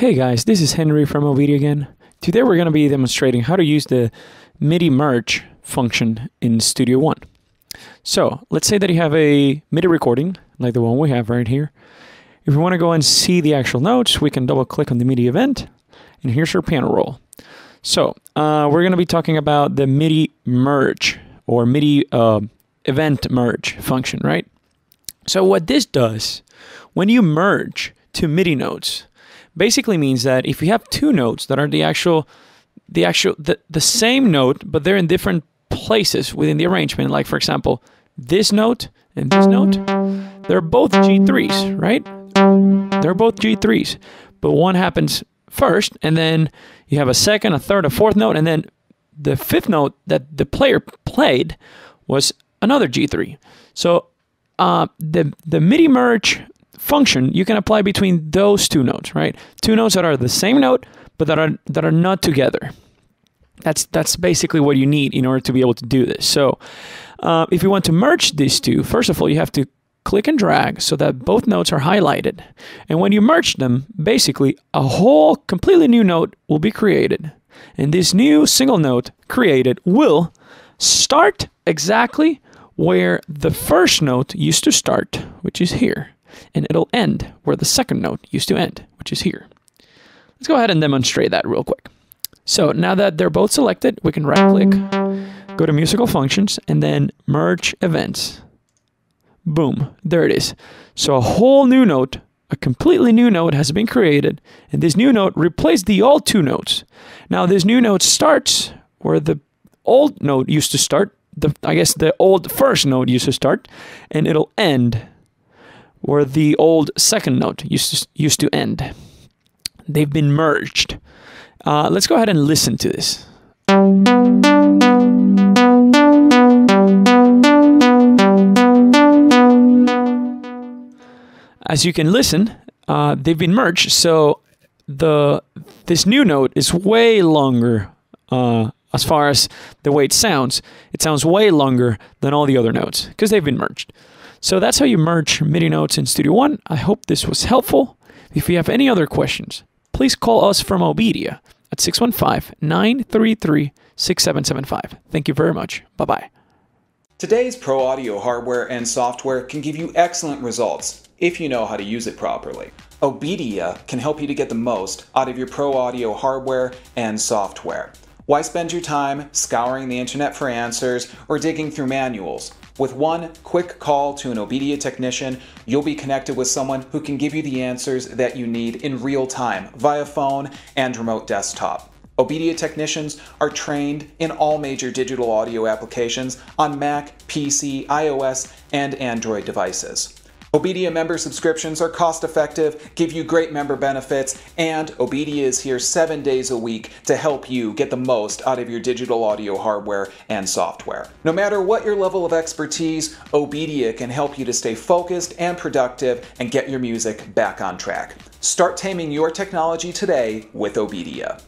Hey guys, this is Henry from Obedia again. Today we're going to be demonstrating how to use the MIDI merge function in Studio One. So let's say that you have a MIDI recording, like the one we have right here. If we want to go and see the actual notes, we can double click on the MIDI event, and here's our piano roll. So uh, we're going to be talking about the MIDI merge or MIDI uh, event merge function, right? So what this does, when you merge two MIDI notes, basically means that if you have two notes that are the actual the actual the, the same note but they're in different places within the arrangement. Like for example this note and this note they're both g3s right? They're both g3s but one happens first and then you have a second a third a fourth note and then the fifth note that the player played was another g3 so uh, the the MIDI merge function you can apply between those two notes, right? Two notes that are the same note but that are that are not together. That's that's basically what you need in order to be able to do this. So, uh, if you want to merge these two, first of all, you have to click and drag so that both notes are highlighted. And when you merge them, basically a whole completely new note will be created. And this new single note created will start exactly where the first note used to start, which is here and it'll end where the second note used to end, which is here. Let's go ahead and demonstrate that real quick. So now that they're both selected, we can right click, go to musical functions, and then merge events. Boom, there it is. So a whole new note, a completely new note has been created, and this new note replaced the old two notes. Now this new note starts where the old note used to start, the I guess the old first note used to start, and it'll end where the old second note used to, used to end. They've been merged. Uh, let's go ahead and listen to this. As you can listen, uh, they've been merged, so the this new note is way longer uh, as far as the way it sounds. It sounds way longer than all the other notes because they've been merged. So that's how you merge MIDI notes in Studio One. I hope this was helpful. If you have any other questions, please call us from Obedia at 615-933-6775. Thank you very much. Bye-bye. Today's pro audio hardware and software can give you excellent results if you know how to use it properly. Obedia can help you to get the most out of your pro audio hardware and software. Why spend your time scouring the internet for answers or digging through manuals? With one quick call to an Obedia technician, you'll be connected with someone who can give you the answers that you need in real time via phone and remote desktop. Obedia technicians are trained in all major digital audio applications on Mac, PC, iOS, and Android devices. Obedia member subscriptions are cost effective, give you great member benefits, and Obedia is here seven days a week to help you get the most out of your digital audio hardware and software. No matter what your level of expertise, Obedia can help you to stay focused and productive and get your music back on track. Start taming your technology today with Obedia.